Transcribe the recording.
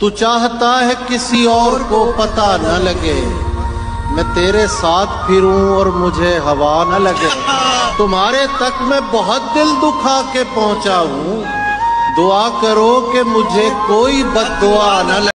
तू चाहता है किसी और को पता न लगे। मैं तेरे साथ फिरूं और मुझे हवा न लगे। तुम्हारे तक मैं बहुत दिल दुखा के पहुँचा हूँ दुआ करो कि मुझे कोई बद दुआ न लगे।